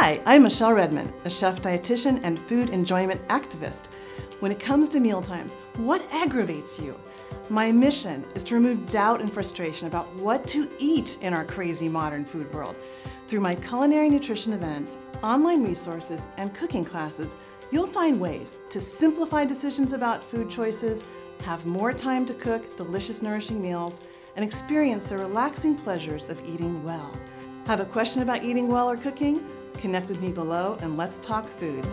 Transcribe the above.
Hi, I'm Michele Redmond, a chef dietitian and food enjoyment activist. When it comes to mealtimes, what aggravates you? My mission is to remove doubt and frustration about what to eat in our crazy modern food world. Through my culinary nutrition events, online resources, and cooking classes, you'll find ways to simplify decisions about food choices, have more time to cook delicious, nourishing meals, and experience the relaxing pleasures of eating well. Have a question about eating well or cooking? Connect with me below and let's talk food.